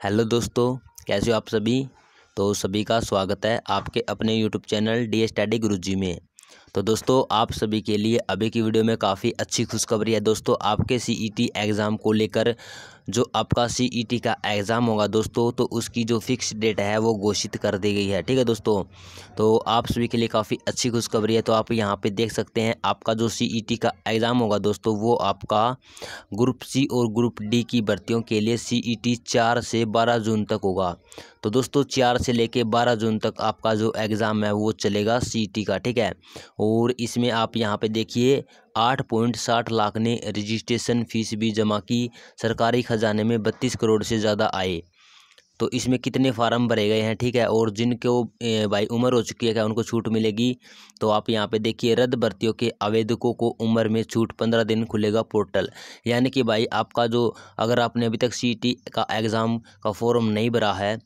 Hello दोस्तों, कैसे हो आप सभी? तो सभी का स्वागत है आपके अपने यूट्यूब चैनल डी स्टडी गुरु जी में। तो दोस्तों, आप सभी के लिए अभी की वीडियो में काफ़ी अच्छी खुशखबरी है। दोस्तों, आपके सीईटी एग्ज़ाम को लेकर जो आपका सीईटी का एग्ज़ाम होगा दोस्तों तो उसकी जो फिक्स डेट है, वो घोषित कर दी गई है। ठीक है दोस्तों? तो आप सभी के लिए काफ़ी अच्छी खुशखबरी है। तो आप यहाँ पे देख सकते हैं, आपका जो सीईटी का एग्ज़ाम होगा दोस्तों, वो आपका ग्रुप सी और ग्रुप डी की भर्तियों के लिए सीईटी चार से बारह जून तक होगा। तो दोस्तों, चार से लेके बारह जून तक आपका जो एग्ज़ाम है, वो चलेगा सीईटी का। ठीक है? और इसमें आप यहाँ पर देखिए आठ पॉइंट साठ लाख ने रजिस्ट्रेशन फ़ीस भी जमा की। सरकारी ख़जाने में बत्तीस करोड़ से ज़्यादा आए। तो इसमें कितने फार्म भरे गए हैं, ठीक है? और जिनको भाई उम्र हो चुकी है क्या, उनको छूट मिलेगी? तो आप यहाँ पे देखिए, रद्द भर्तियों के आवेदकों को उम्र में छूट पंद्रह दिन खुलेगा पोर्टल। यानी कि भाई आपका जो, अगर आपने अभी तक सीटी का एग्ज़ाम का फॉर्म नहीं भरा है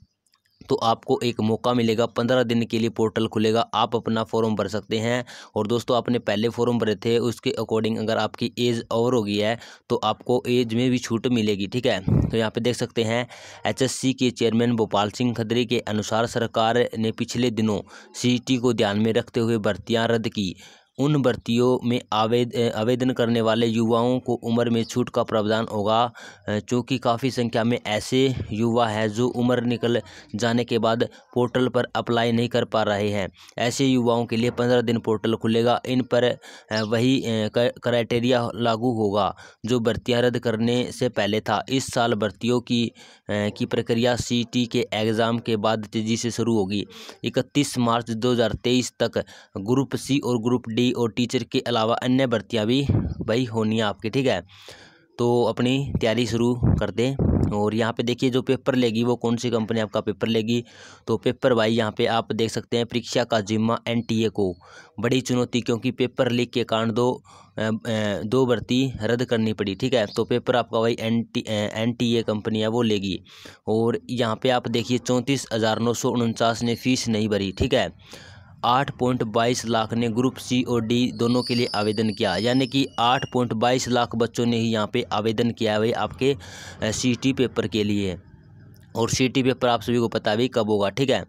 तो आपको एक मौका मिलेगा, पंद्रह दिन के लिए पोर्टल खुलेगा, आप अपना फॉर्म भर सकते हैं। और दोस्तों, आपने पहले फॉर्म भरे थे, उसके अकॉर्डिंग अगर आपकी एज ओवर हो गई है तो आपको एज में भी छूट मिलेगी, ठीक है? तो यहाँ पे देख सकते हैं, एचएससी के चेयरमैन भोपाल सिंह खदरी के अनुसार सरकार ने पिछले दिनों सीटी को ध्यान में रखते हुए भर्तियाँ रद्द की। उन भर्तियों में आवेद आवेदन करने वाले युवाओं को उम्र में छूट का प्रावधान होगा। चूँकि काफ़ी संख्या में ऐसे युवा हैं जो उम्र निकल जाने के बाद पोर्टल पर अप्लाई नहीं कर पा रहे हैं। ऐसे युवाओं के लिए पंद्रह दिन पोर्टल खुलेगा। इन पर वही क्राइटेरिया लागू होगा, जो भर्तियाँ रद्द करने से पहले था। इस साल भर्तियों की की प्रक्रिया सीटी के एग्ज़ाम के बाद तेज़ी से शुरू होगी। इकतीस मार्च दो हज़ार तेईस तक ग्रुप सी और ग्रुप डी और टीचर के अलावा अन्य भर्तियाँ भी भाई होनी है आपकी, ठीक है? तो अपनी तैयारी शुरू कर दें। और यहाँ पे देखिए जो पेपर लेगी, वो कौन सी कंपनी आपका पेपर लेगी? तो पेपर भाई यहाँ पे आप देख सकते हैं परीक्षा का जिम्मा एनटीए को। बड़ी चुनौती, क्योंकि पेपर लीक के कारण दो दो भर्ती रद्द करनी पड़ी, ठीक है? तो पेपर आपका भाई N T N T A company है, वो लेगी। और यहाँ पे आप देखिए चौंतीस हज़ार नौ सौ उनचास ने फ़ीस नहीं भरी, ठीक है? आठ पॉइंट बाईस लाख ने ग्रुप सी और डी दोनों के लिए आवेदन किया। यानी कि आठ पॉइंट बाईस लाख बच्चों ने ही यहाँ पे आवेदन किया है आपके सी पेपर के लिए। और सीटी पेपर आप सभी को पता भी कब होगा, ठीक है?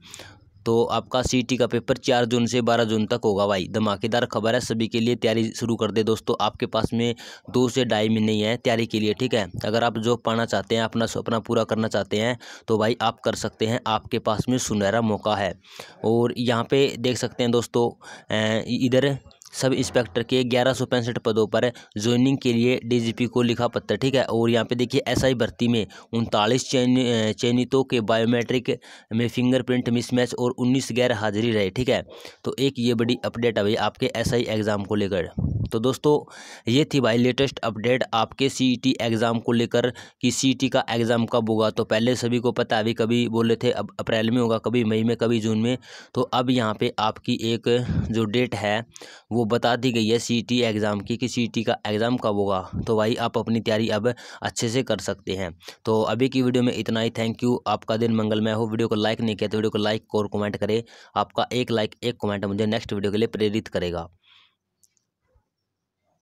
तो आपका सीटी का पेपर चार जून से बारह जून तक होगा भाई। धमाकेदार खबर है, सभी के लिए तैयारी शुरू कर दे दोस्तों। आपके पास में दो से ढाई महीने ही है तैयारी के लिए, ठीक है? अगर आप जॉब पाना चाहते हैं, अपना सपना पूरा करना चाहते हैं तो भाई आप कर सकते हैं। आपके पास में सुनहरा मौका है। और यहाँ पर देख सकते हैं दोस्तों इधर सब इंस्पेक्टर के ग्यारह सौ पैंसठ पदों पर ज्वाइनिंग के लिए डीजीपी को लिखा पत्र, ठीक है? और यहाँ पे देखिए, एसआई भर्ती में उनतालीस चयनितों के बायोमेट्रिक में फिंगरप्रिंट मिसमैच और उन्नीस गैर हाजिरी रहे, ठीक है? तो एक ये बड़ी अपडेट अभी आपके एसआई एग्ज़ाम को लेकर। तो दोस्तों, ये थी भाई लेटेस्ट अपडेट आपके सीईटी एग्ज़ाम को लेकर कि सीईटी का एग्ज़ाम कब होगा। तो पहले सभी को पता, अभी कभी बोले थे, अब अप्रैल में होगा, कभी मई में, कभी जून में। तो अब यहाँ पे आपकी एक जो डेट है, वो बता दी गई है सीईटी एग्ज़ाम की, कि सीईटी का एग्ज़ाम कब होगा। तो भाई आप अपनी तैयारी अब अच्छे से कर सकते हैं। तो अभी की वीडियो में इतना ही। थैंक यू आपका दिन मंगलमय हो। वीडियो को लाइक नहीं किया तो वीडियो को लाइक और कमेंट करें। आपका एक लाइक एक कमेंट मुझे नेक्स्ट वीडियो के लिए प्रेरित करेगा।